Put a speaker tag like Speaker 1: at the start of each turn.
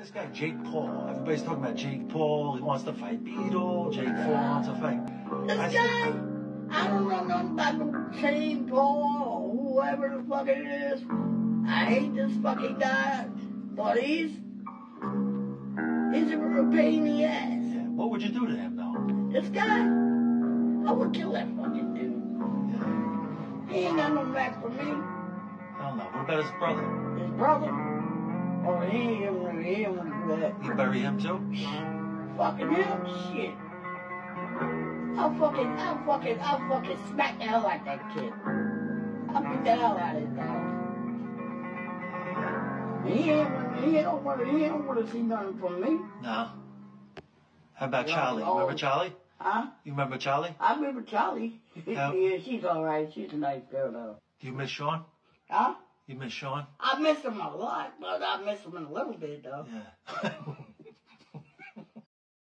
Speaker 1: This guy, Jake Paul. Everybody's talking about Jake Paul. He wants to fight Beetle. Jake Paul wants to fight.
Speaker 2: This
Speaker 1: I
Speaker 2: guy, I don't know nothing about Shane Paul or whoever the fuck it is. I hate this fucking guy, but he's he's a real pain in the ass.
Speaker 1: yeah, what would you do to him, though?
Speaker 2: This guy, I would kill that fucking dude. He ain't got no back for me.
Speaker 1: Hell no. What about his brother?
Speaker 2: His brother, or he ain't gonna, he ain't gonna do that.
Speaker 1: You bury him too?
Speaker 2: Fucking hell, shit. I'll fucking, I'll fucking, I'll fucking smack the hell out of that kid. I'll beat the hell out of his dog. He ain't, he don't want to, he don't want to see nothing from me.
Speaker 1: No. How about
Speaker 2: No,
Speaker 1: Charlie?
Speaker 2: no.
Speaker 1: Remember Charlie?
Speaker 2: Huh?
Speaker 1: You remember Charlie?
Speaker 2: I remember Charlie.
Speaker 1: Yeah.
Speaker 2: yeah, she's alright. She's a nice girl though.
Speaker 1: Do you miss Sean?
Speaker 2: Huh?
Speaker 1: You miss Sean?
Speaker 2: I miss him a lot, but I miss him in a little bit though.
Speaker 1: Yeah.